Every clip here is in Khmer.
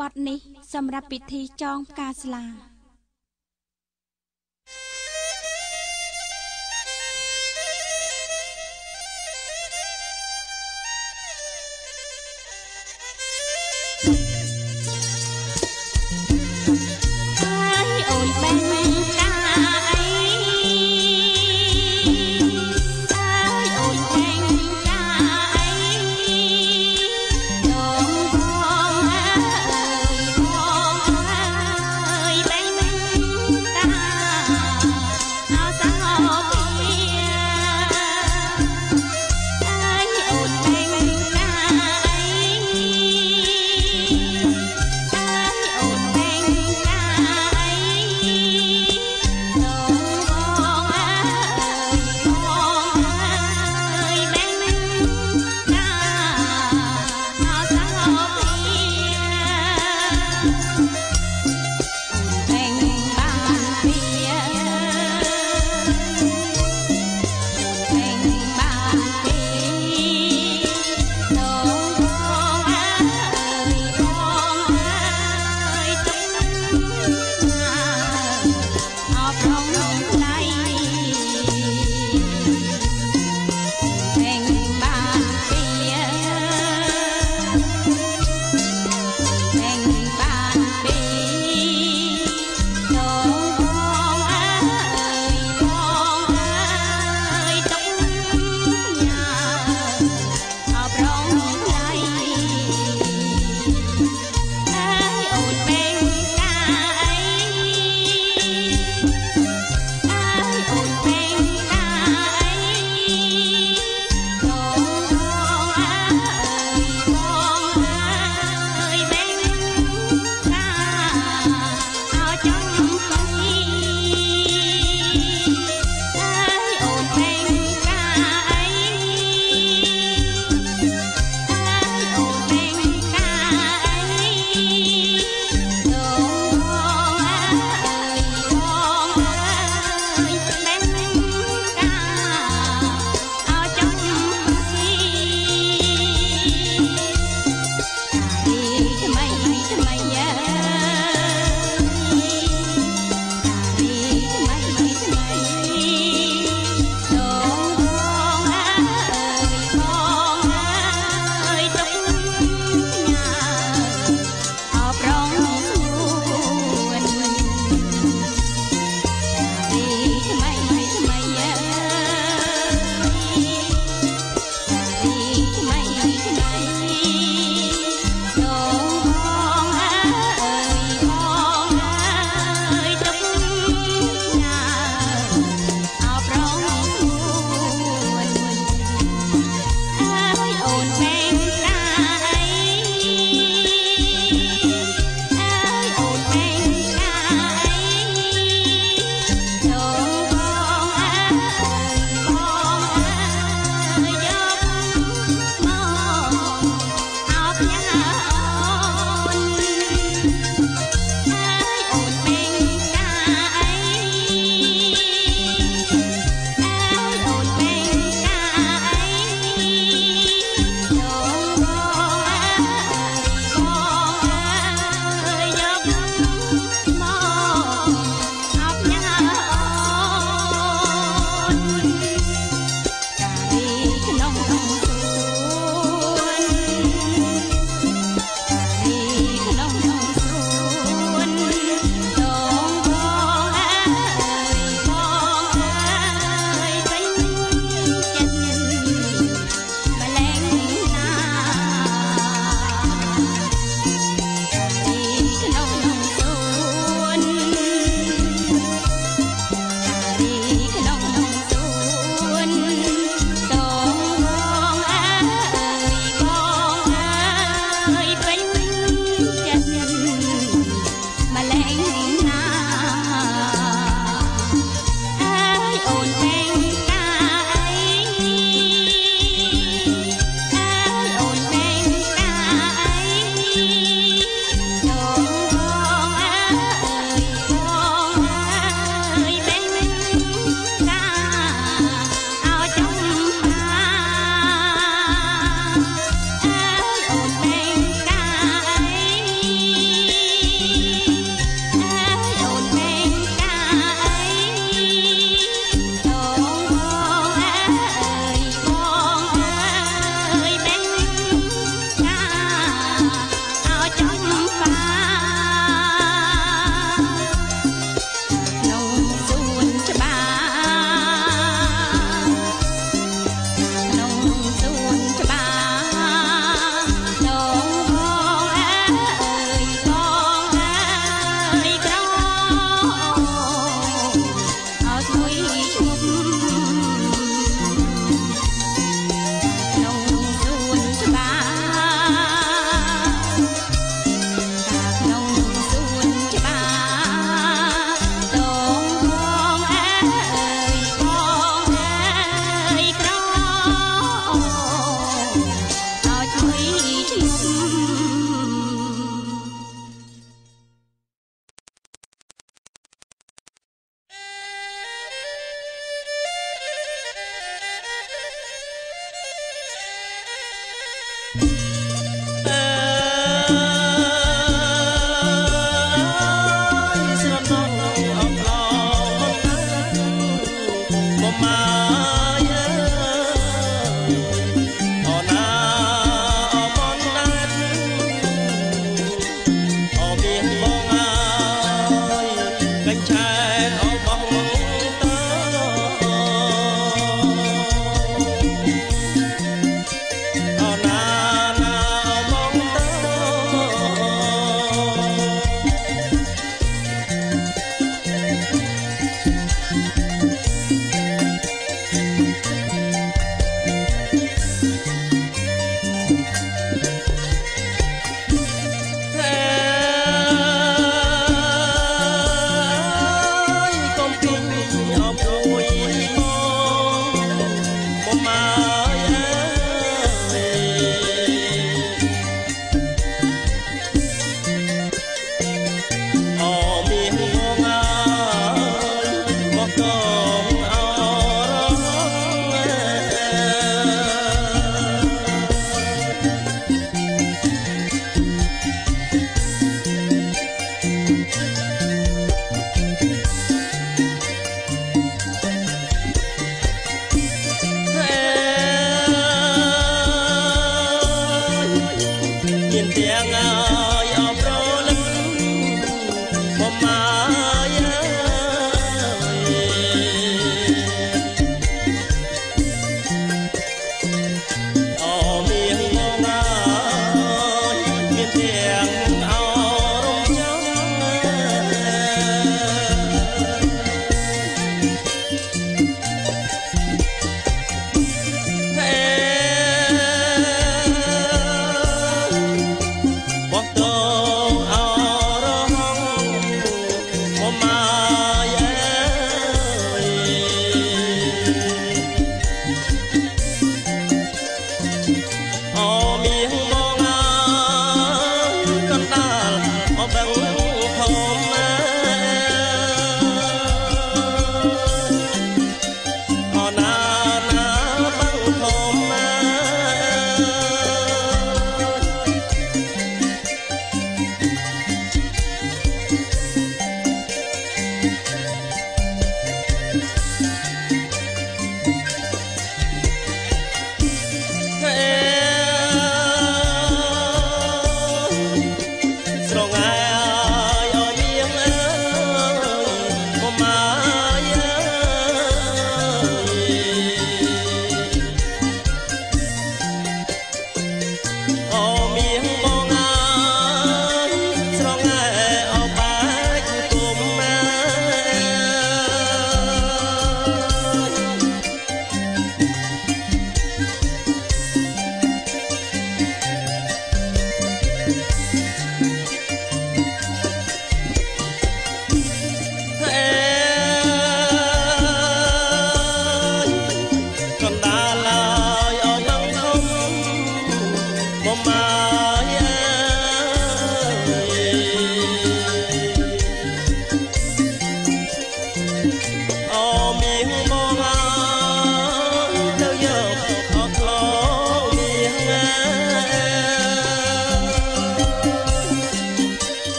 បទនេះសម្រាប់ពិធីចងផ្កាស្លា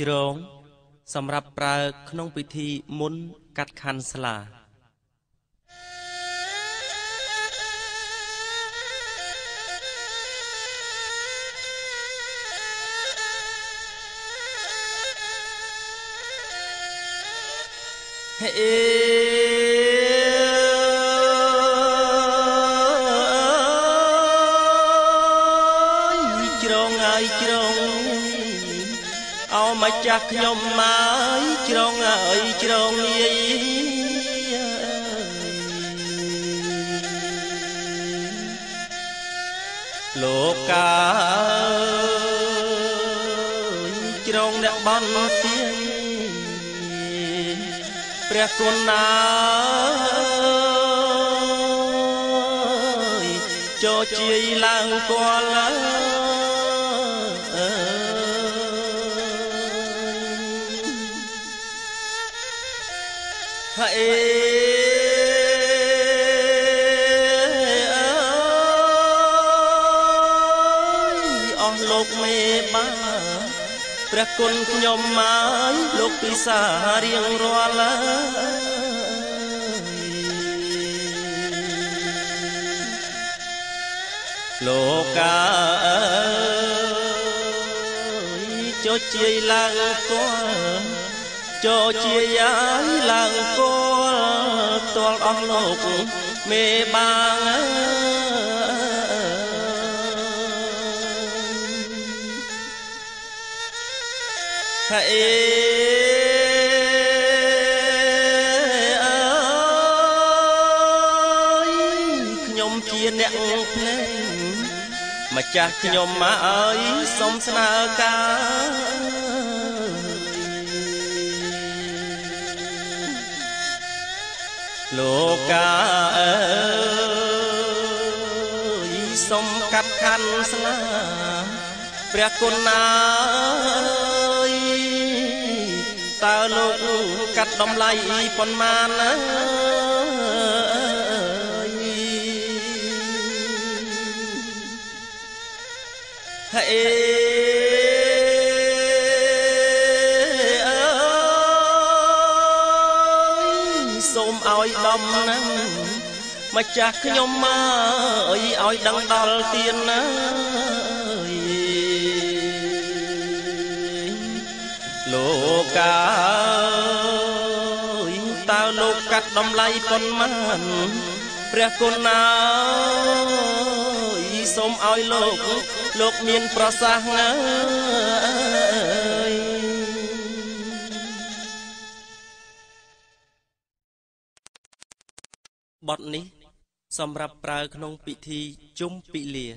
ជ្រង សម្រាប់ប្រើក្នុងពិធីមុនកាត់ខាន់ស្លាហេ ចាស់ខ្ញុំមកជ្រងអើយជ្រងនាយលោកកាជ្រងអ្នកបានទៀងព្រះគុណណាចូលជាយឡើងគាល់ ព្រះគុណខ្ញុំមកលោកពិសារៀងរាល់លោកកាអើយចុចជាយឡើងគល់ចុចជាយាយឡើងគល់ទាល់អស់លោកមេបាងអើហើយ ខ្ញុំជាអ្នកភ្លេងម្ចាស់ខ្ញុំមកអើយសុំស្នើការលោកកាអើយសុំកាត់ខាន់ស្នាព្រះគុណណា កកាត់តម្លៃប៉ុន្មានណាហើយអើយសូមឲ្យដំណាំម្ចាស់ខ្ញុំមកឲ្យដឹងដល់ទៀនណាលោក ត់តម្លៃប៉ុន្មានព្រះគុណណាសូមឲ្យលោក លោកមានប្រសាសន៍ណាបទនេះសម្រាប់ប្រើក្នុងពិធីជុំពិលា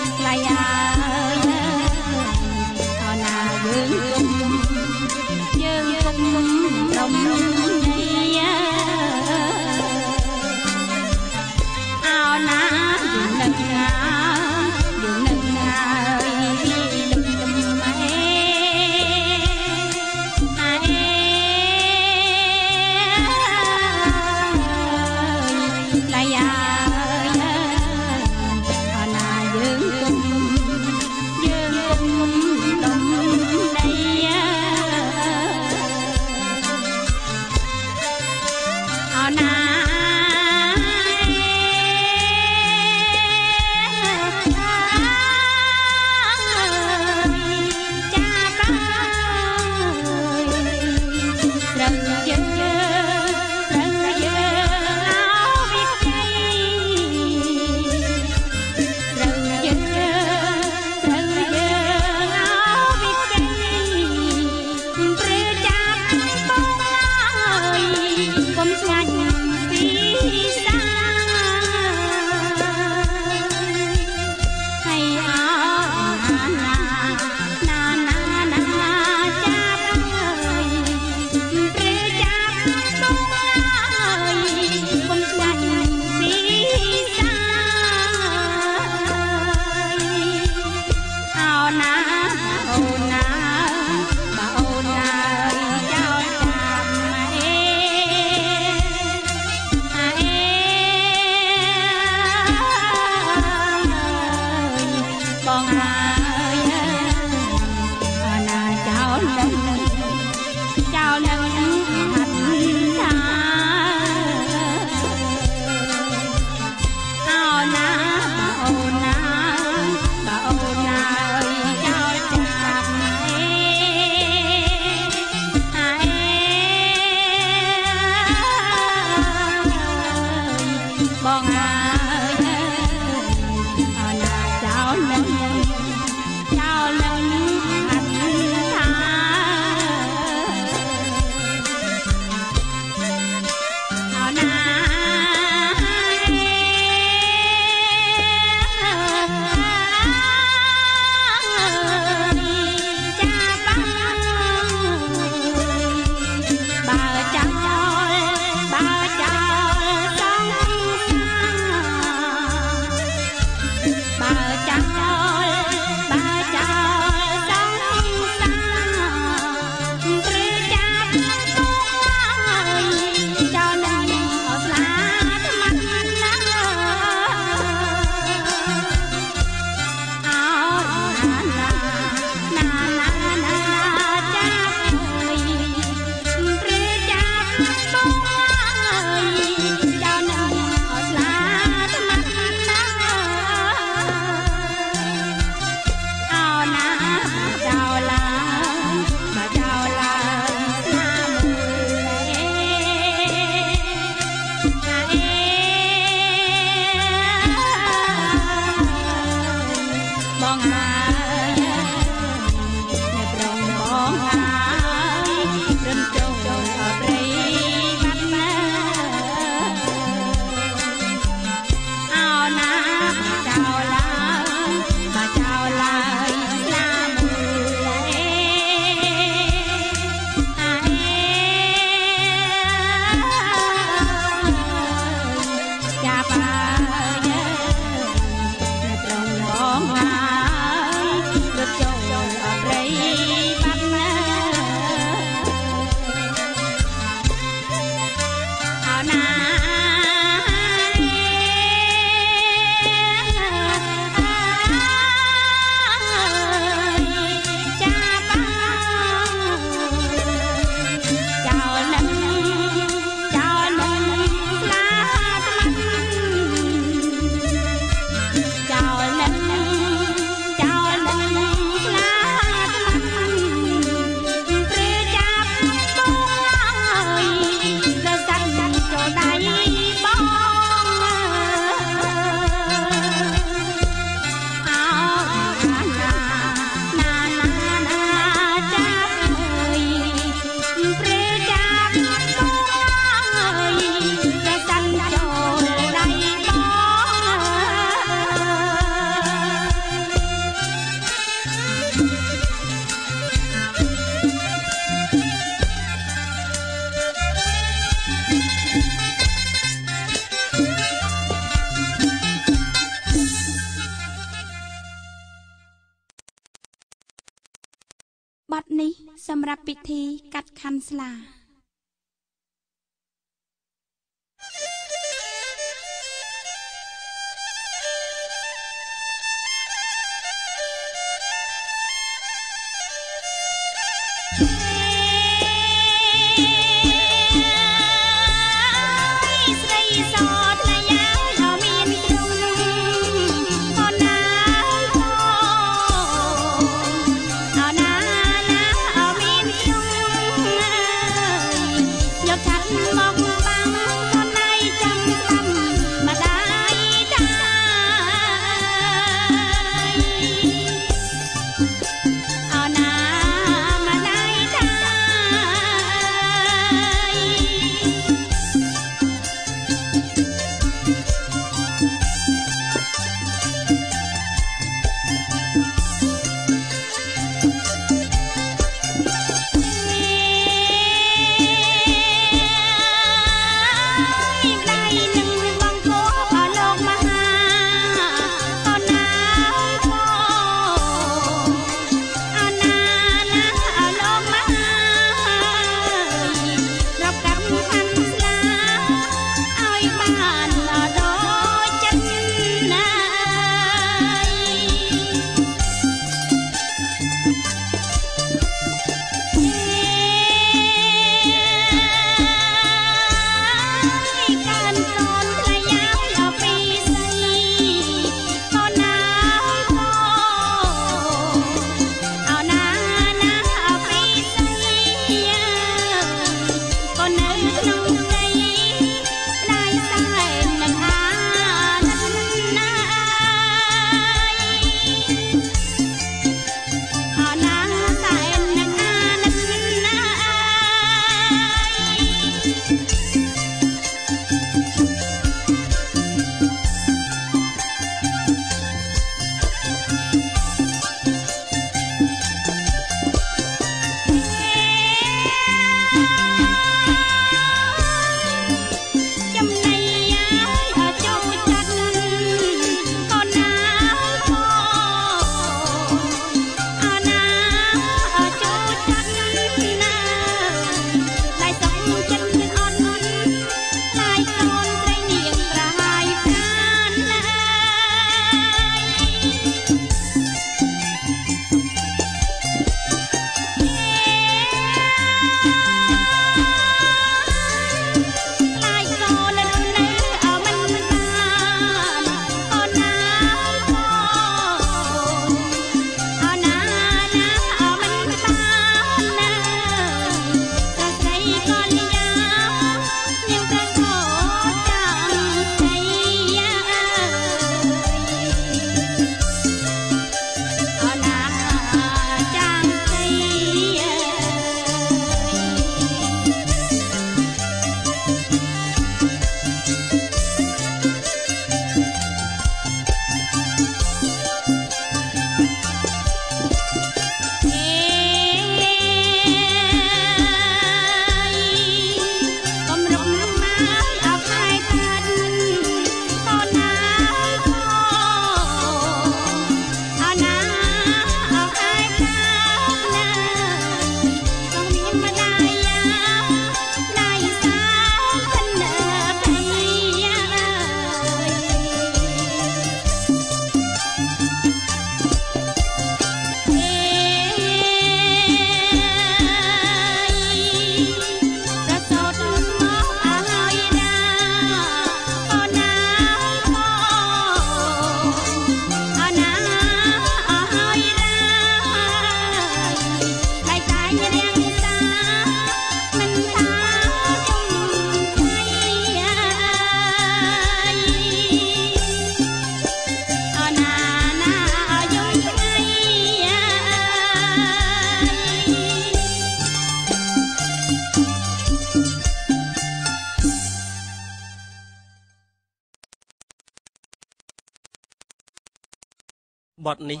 បទនេះ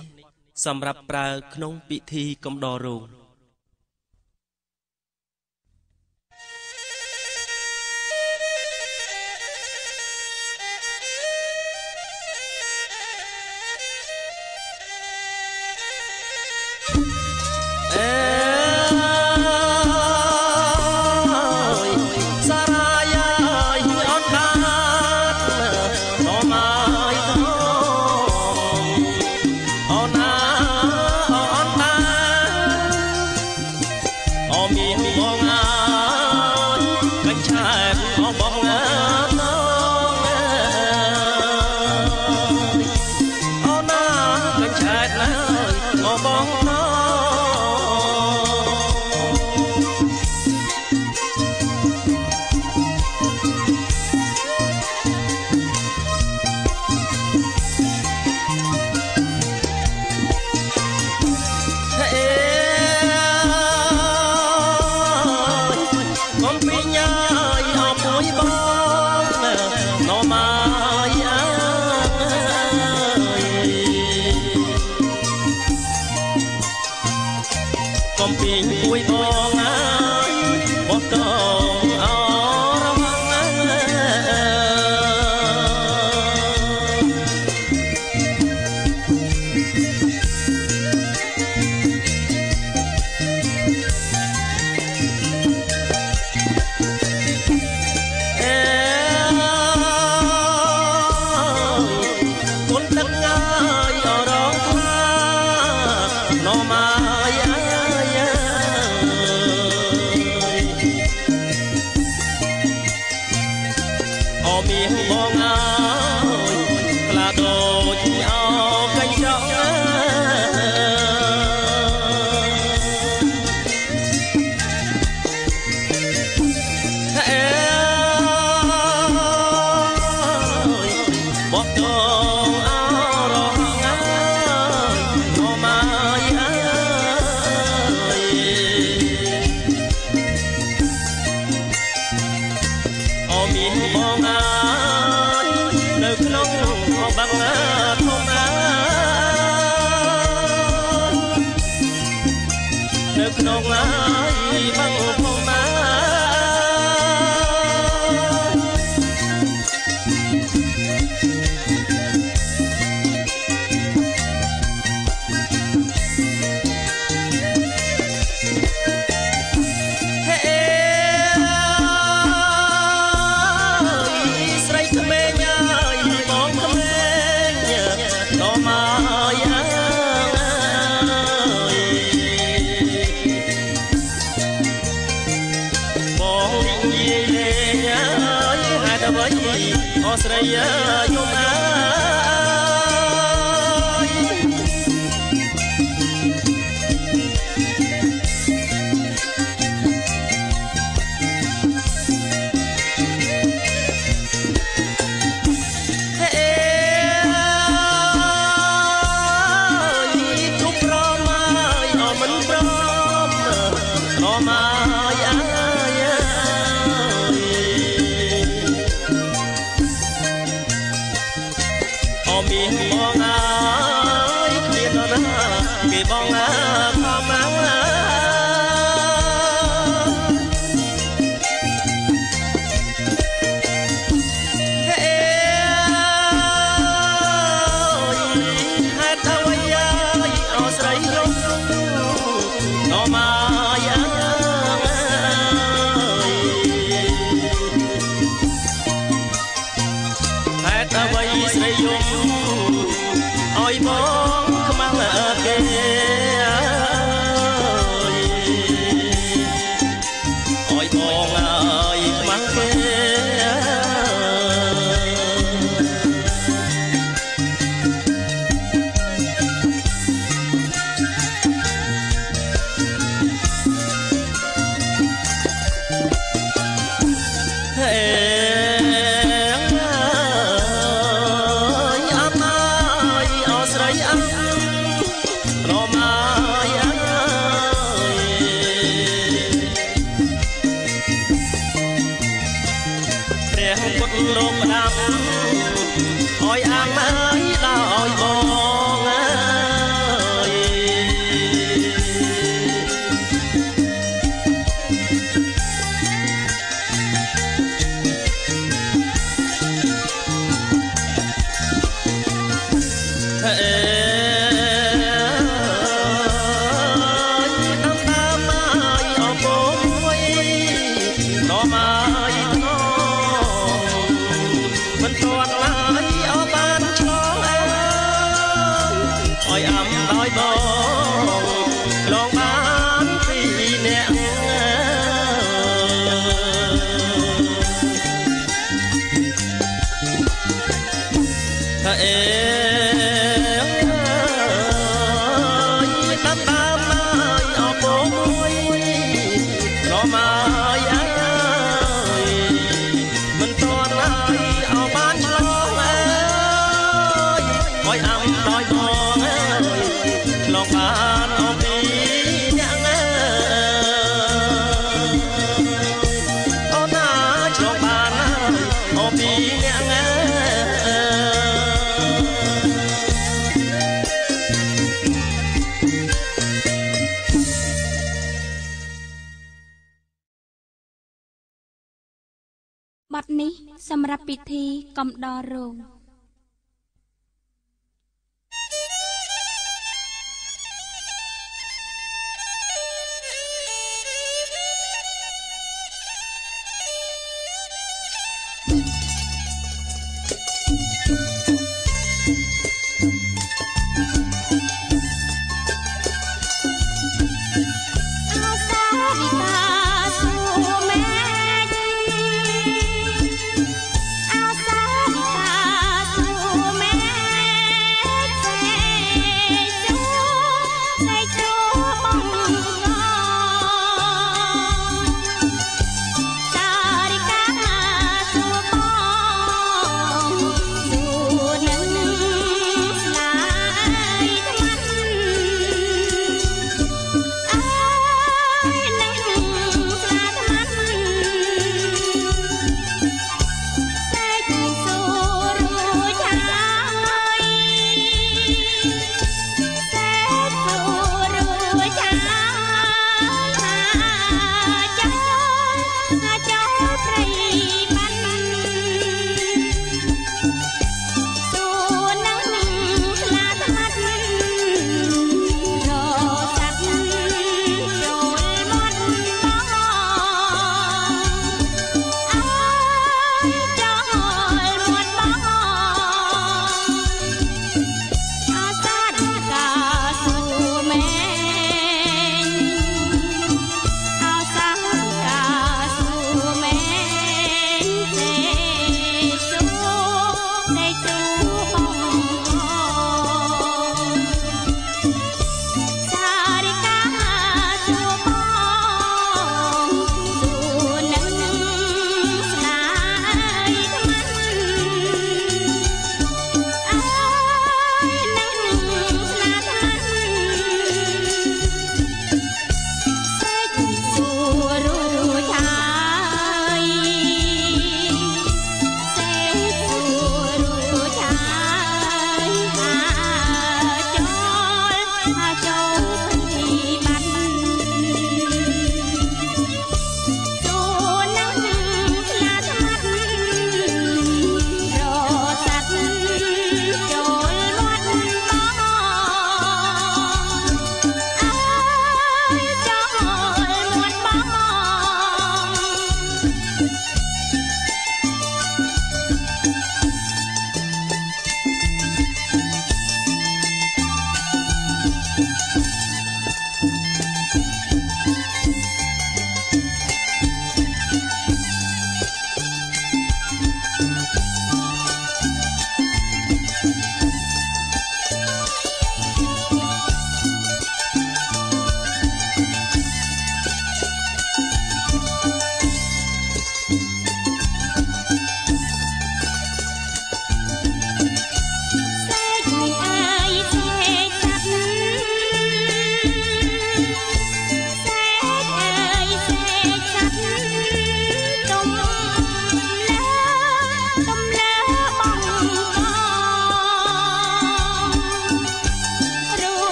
សម្រាប់ប្រើក្នុងពិធីកំដររោង។ នេះសម្រាប់ពិធីកំដររោង។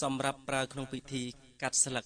សម្រាប់ប្រើក្នុងពិធីកាត់ស្លឹក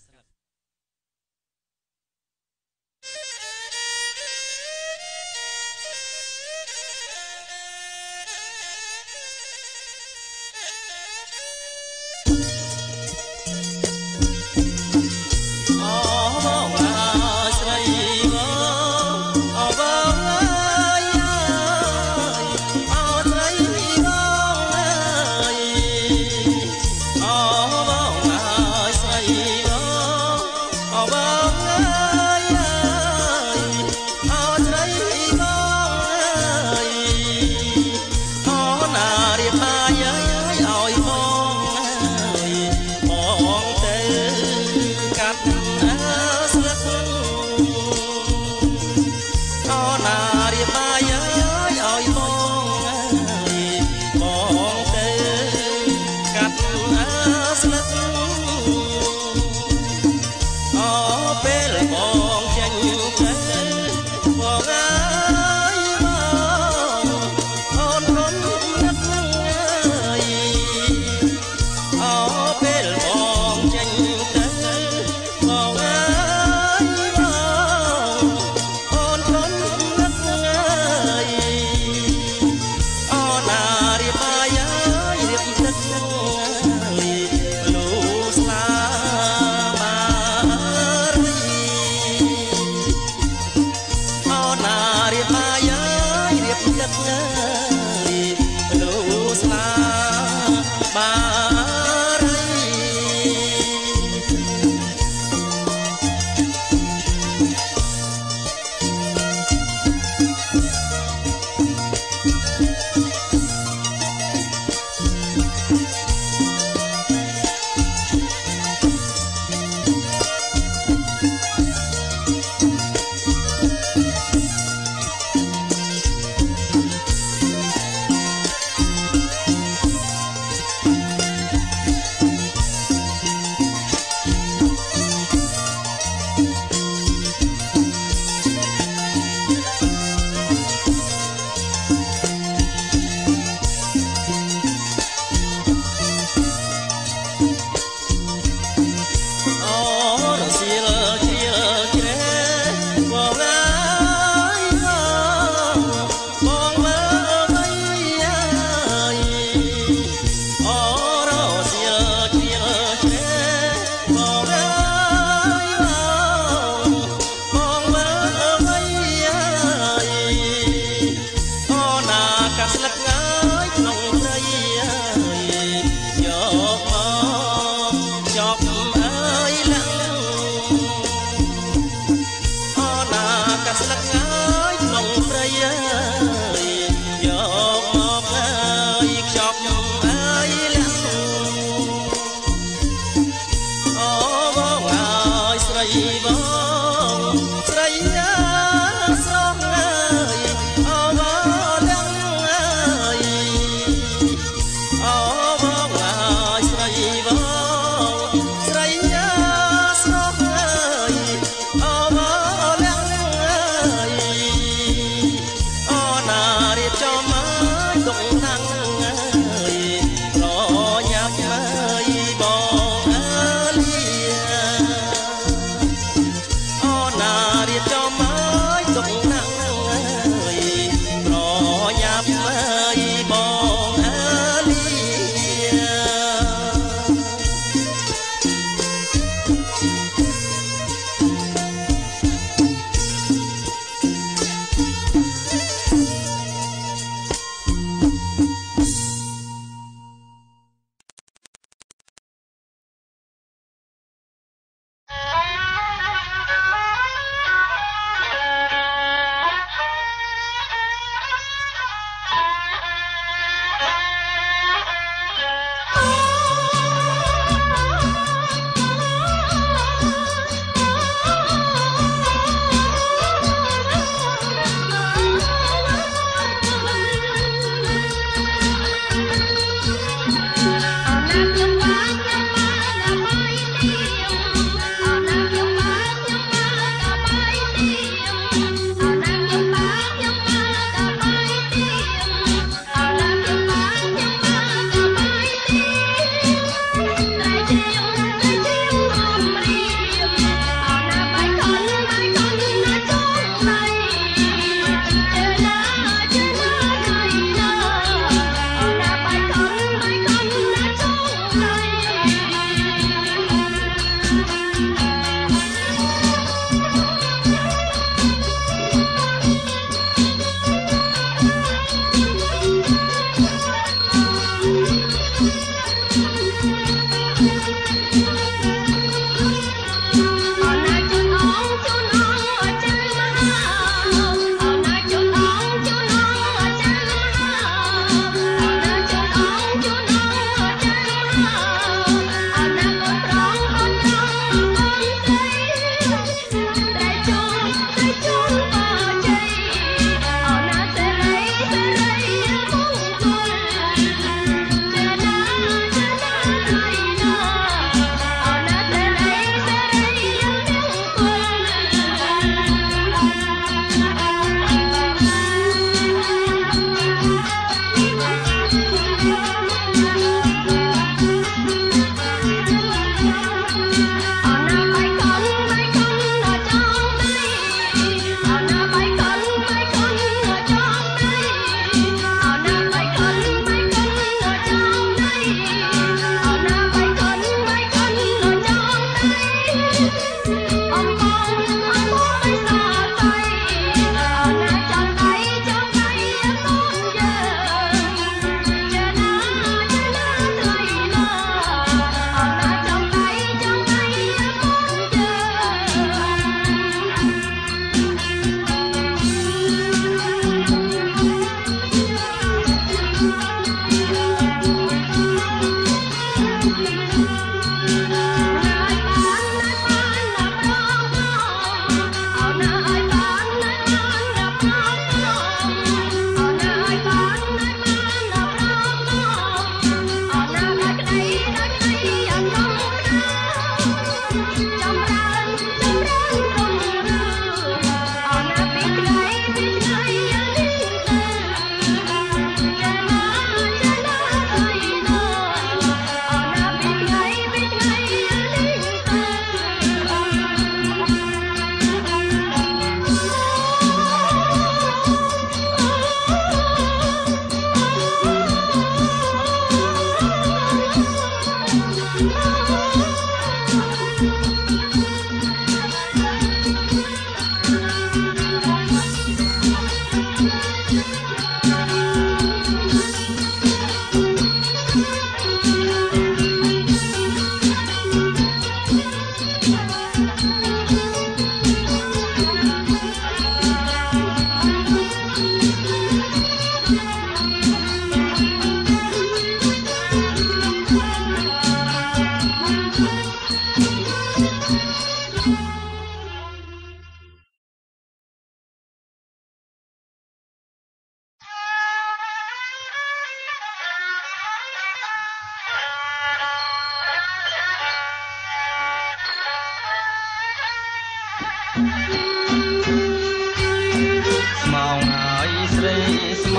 ស្រីស្ម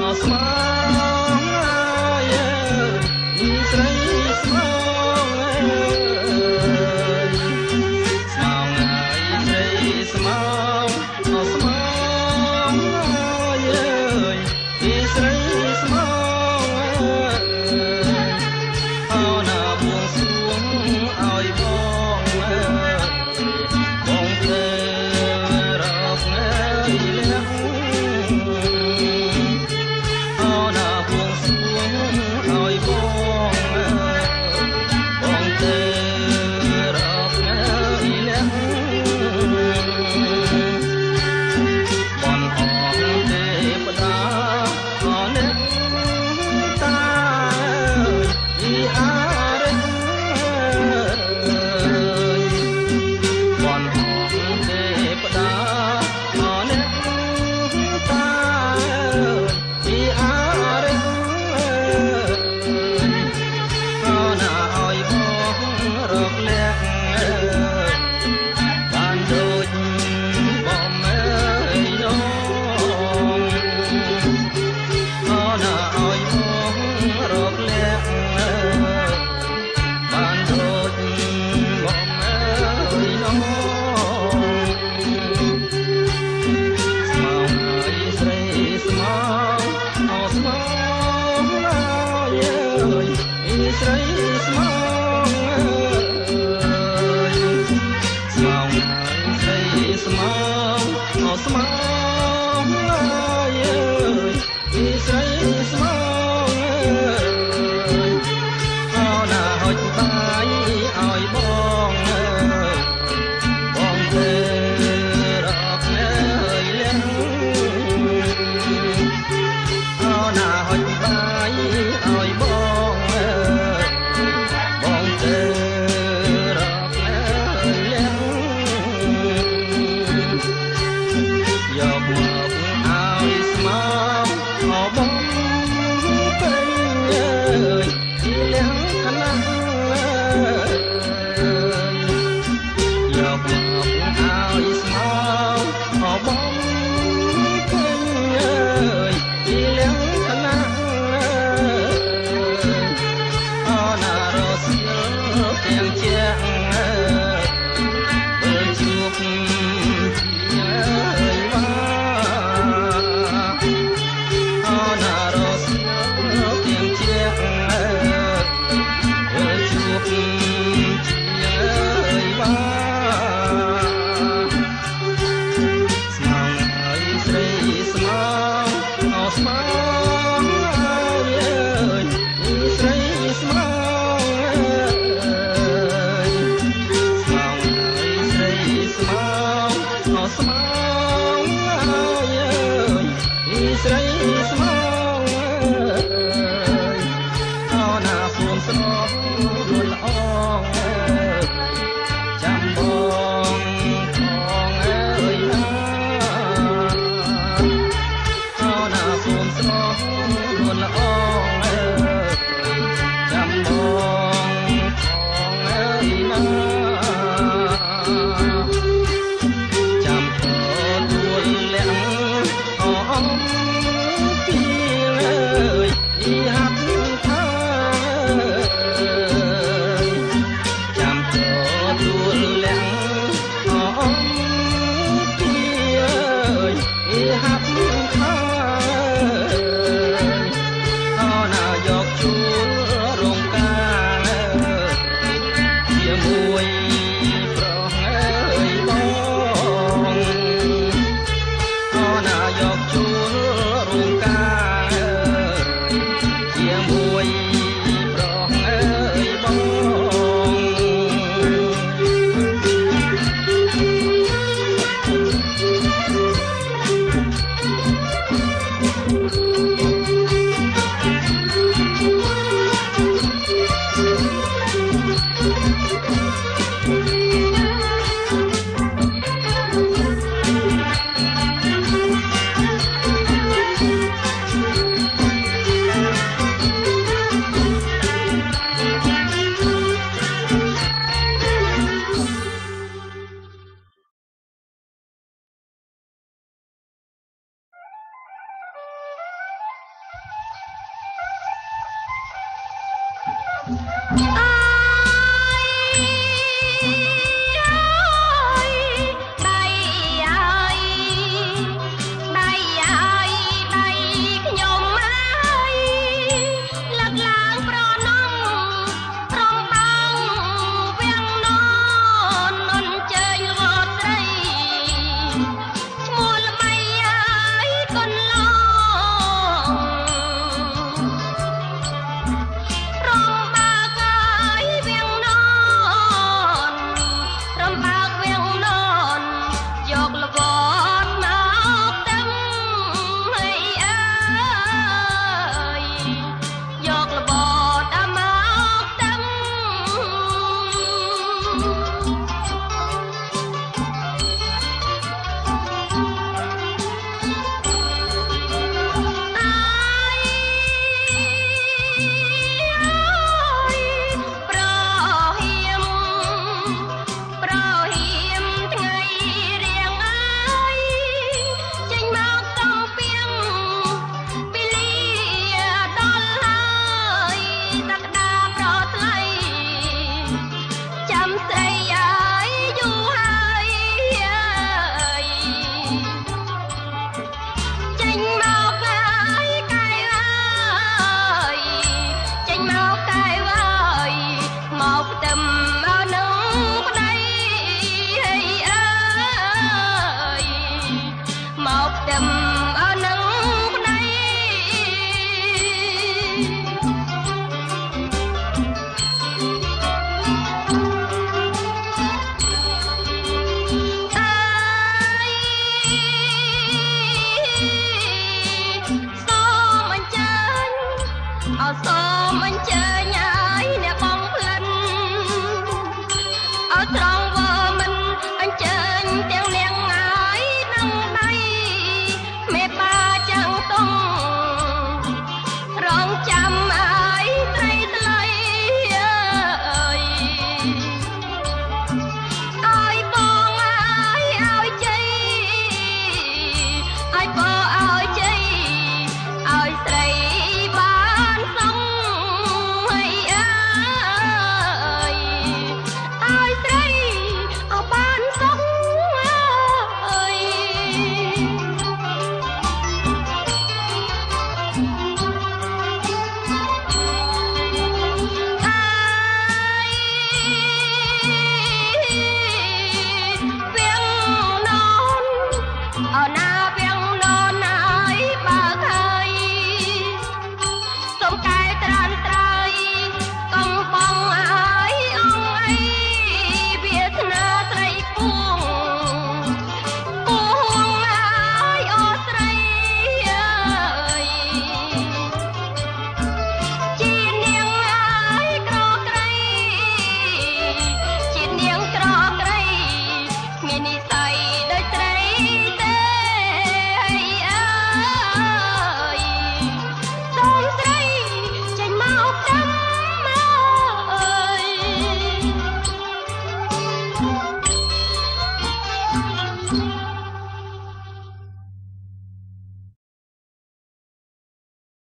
ងស្ម យក